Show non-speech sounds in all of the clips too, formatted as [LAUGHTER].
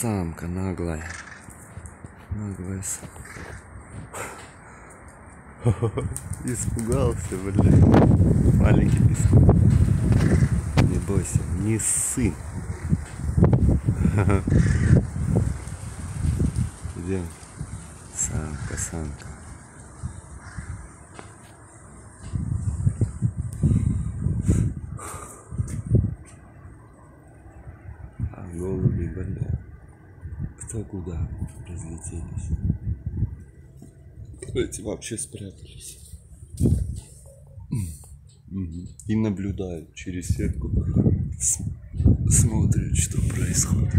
самка наглая. Наглая самка. [LAUGHS] Испугался, блин. Маленький пескун. Не бойся, не сын. [LAUGHS] Идем. Самка, самка. А голуби, бля. Кто куда разлетелись? Эти вообще спрятались. И наблюдают через сетку. Смотрят, что происходит.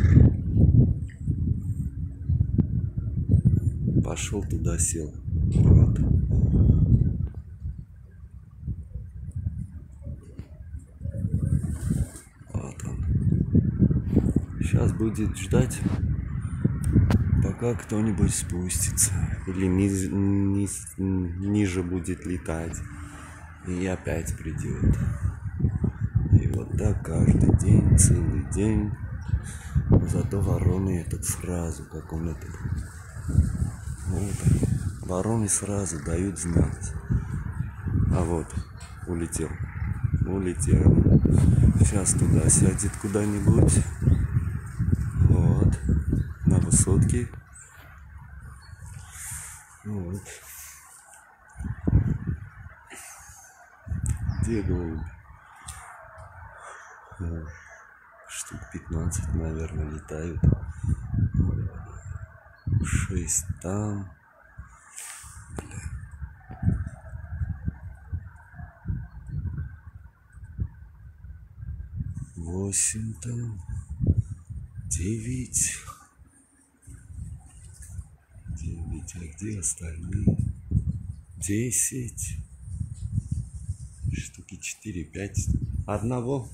Пошел туда, сел. Вот. Вот он. Сейчас будет ждать, пока кто-нибудь спустится. Или низ- низ- ниже будет летать. И опять придет. И вот так каждый день, целый день. Зато вороны этот сразу, как он этот. Вот они. Вороны сразу дают знать. А вот, улетел. Улетел. Сейчас туда сядет куда-нибудь. Высотке. Вот. Где голубь? Э, Штук 15, наверное, летают. Шесть там. Восемь там. Девять. Девять. А где остальные? Десять. Штуки четыре, пять. Одного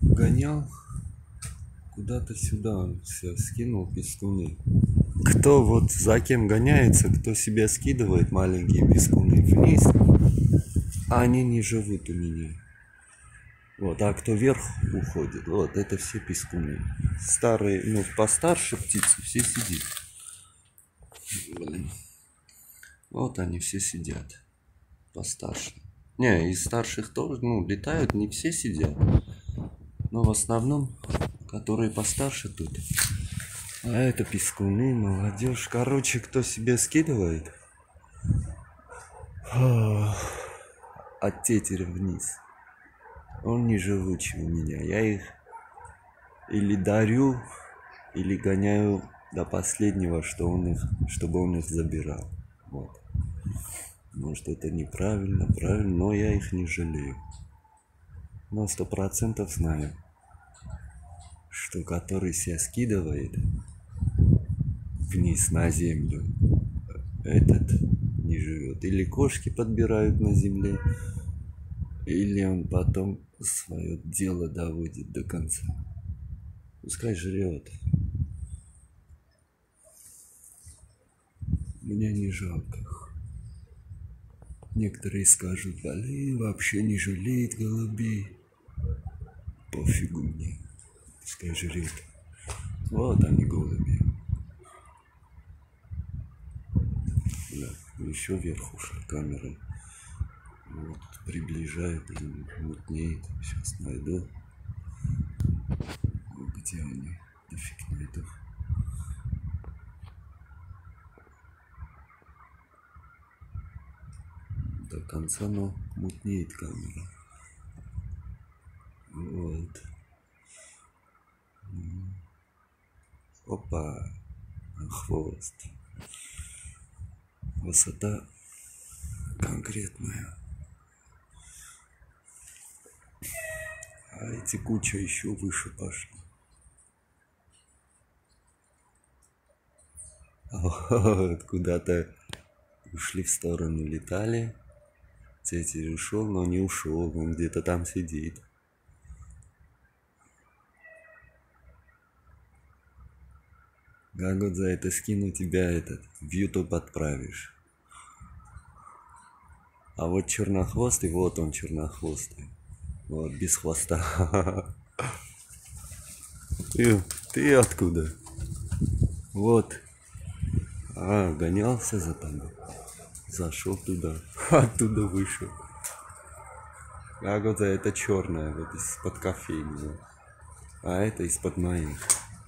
гонял куда-то сюда все скинул пескуны. Кто вот за кем гоняется, кто себя скидывает маленькие пескуны вниз, они не живут у меня. Вот, а кто вверх уходит, вот, это все пескуны. Старые, ну, постарше птицы все сидят. Блин. Вот они все сидят. Постарше. Не, из старших тоже, ну, летают, не все сидят. Но в основном, которые постарше тут. А это пескуны, молодежь. Короче, кто себе скидывает, от тетеря вниз. Он не живучий у меня. Я их или дарю, или гоняю до последнего, что он их, чтобы он их забирал. Вот. Может это неправильно, правильно, но я их не жалею. Но сто процентов знаю, что который себя скидывает вниз на землю, этот не живет. Или кошки подбирают на земле, или он потом свое дело доводит до конца. Пускай жрет. Мне не жалко. Некоторые скажут, блин, вообще не жалеет голубей. Пофигу мне. Пускай жрет. Вот они голуби. Бля, еще вверх ушла камера. Вот, приближаю, блин, мутнеет. Сейчас найду. Где они? Да фиг найду. До конца, но мутнеет камера. Вот. Опа. Хвост. Высота конкретная. А эти куча еще выше пошли. [LAUGHS] Вот, Куда-то ушли в сторону, летали. Тетерь ушел, но не ушел, он где-то там сидит. Гагут за это скину тебя этот в YouTube отправишь. А вот чернохвостый, вот он чернохвостый. Вот, без хвоста. Ты, ты откуда? Вот. А, гонялся за тобой. Зашел туда. [LAUGHS] Оттуда вышел. А вот это черное, вот из-под кофейни. А это из-под моих.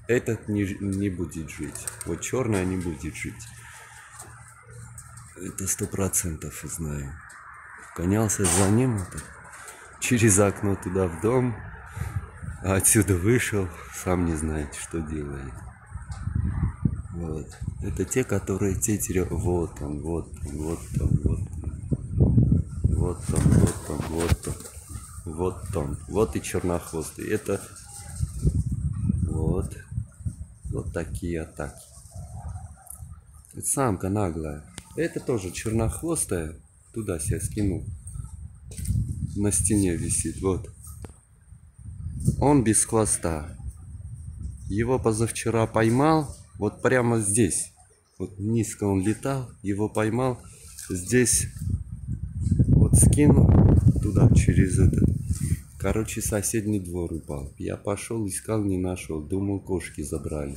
Этот не, не будет жить. Вот черное не будет жить. Это сто процентов знаю. Гонялся за ним это, через окно туда в дом. А отсюда вышел, сам не знает, что делает. Вот. Это те, которые тетеря... Вот он, вот он, вот он, вот он. Вот он, вот он, вот он. Вот он. Вот и чернохвостый. Это... Вот. Вот такие атаки. Это самка наглая. Это тоже чернохвостая. Туда себя скинул. На стене висит. Вот. Он без хвоста. Его позавчера поймал. Вот прямо здесь. Вот низко он летал. Его поймал. Здесь вот скинул туда через этот Короче, соседний двор упал. Я пошел, искал, не нашел. Думал, кошки забрали.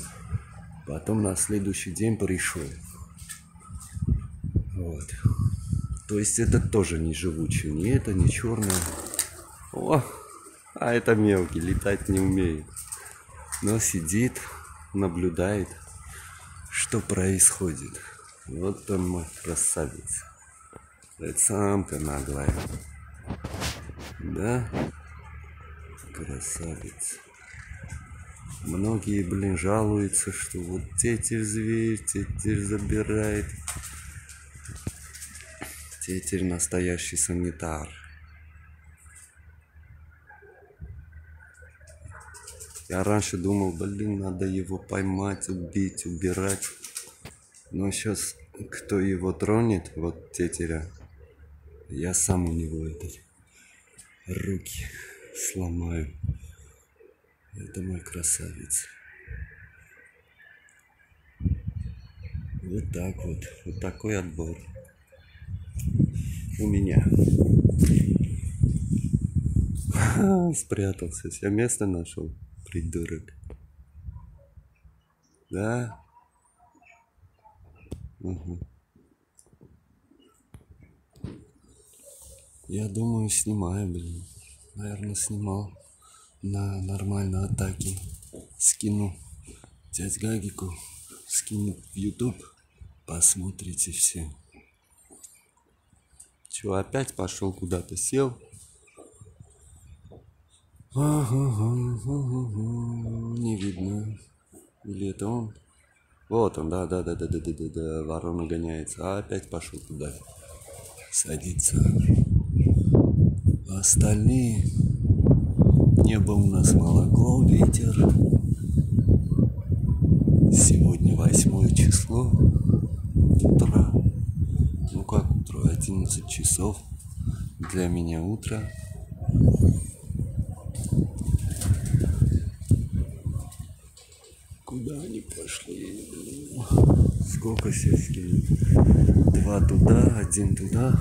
Потом на следующий день пришел. Вот. То есть это тоже не живучий. Ни это, не черное. О, а это мелкий, летать не умеет. Но сидит, наблюдает, что происходит. Вот он мой красавец. Это самка наглая. Да? Красавец. Многие, блин, жалуются, что вот тетерь зверь, тетерь забирает. Тетерь настоящий санитар. Я раньше думал, блин, надо его поймать, убить, убирать. Но сейчас кто его тронет, вот тетеря, я сам у него этот руки сломаю. Это мой красавец. Вот так вот. Вот такой отбор. У меня. [LAUGHS] Спрятался. Я место нашел. Придурок. Да? Угу. Я думаю, снимаю, блин наверное, снимал на нормальной атаке. Скину дядь Гагику, скину в YouTube, посмотрите все. Че, опять пошел куда-то, сел? Не видно. Или это он? Вот он, да, да, да, да, да, да, да, да, ворона гоняется. А опять пошел туда. Садится остальные небо у нас молоко, ветер. Сегодня восьмое число утро. Ну как утро? 11 часов. Для меня утро. Куда они пошли? Сколько сески? Два туда, один туда.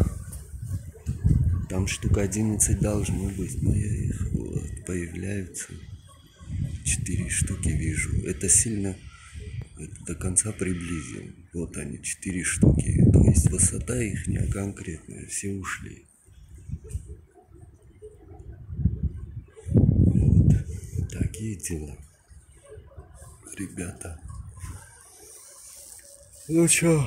Там штук 11 должно быть, но я их вот, появляются. Четыре штуки вижу. Это сильно это до конца приблизил. Вот они, четыре штуки. То есть высота их не конкретная, все ушли. Вот. Такие дела. Ребята. Ну чё?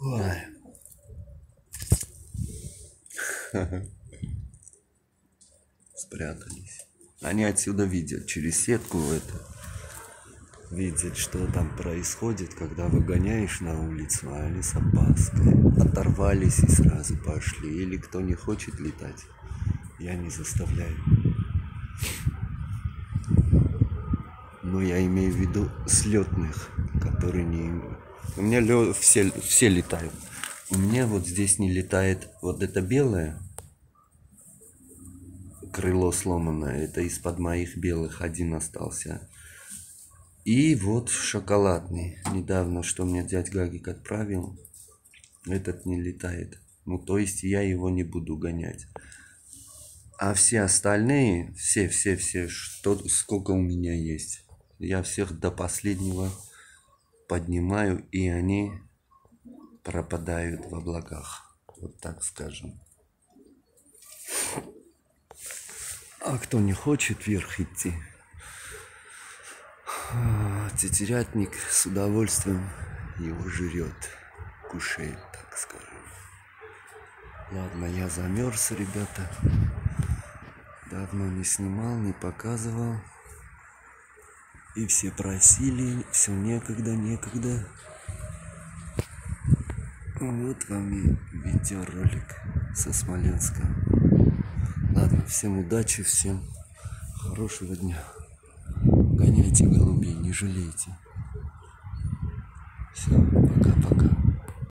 Ой. [LAUGHS] Спрятались. Они отсюда видят, через сетку это. Видят, что там происходит, когда выгоняешь на улицу, а они с опаской. Оторвались и сразу пошли. Или кто не хочет летать, я не заставляю. Но я имею в виду слетных, которые не у меня лё... все, все летают. У меня вот здесь не летает вот это белое. крыло сломанное. Это из-под моих белых один остался. И вот шоколадный. Недавно, что мне дядь Гагик отправил. Этот не летает. Ну, то есть я его не буду гонять. А все остальные, все, все, все, что, сколько у меня есть, я всех до последнего поднимаю, и они пропадают в облаках. Вот так скажем. А кто не хочет вверх идти, тетерятник с удовольствием его жрет, кушает, так скажем. Ладно, я замерз, ребята. Давно не снимал, не показывал. И все просили, все некогда, некогда. Вот вам и видеоролик со Смоленска. Ладно, всем удачи, всем хорошего дня. Гоняйте голубей, не жалейте. Все, пока-пока.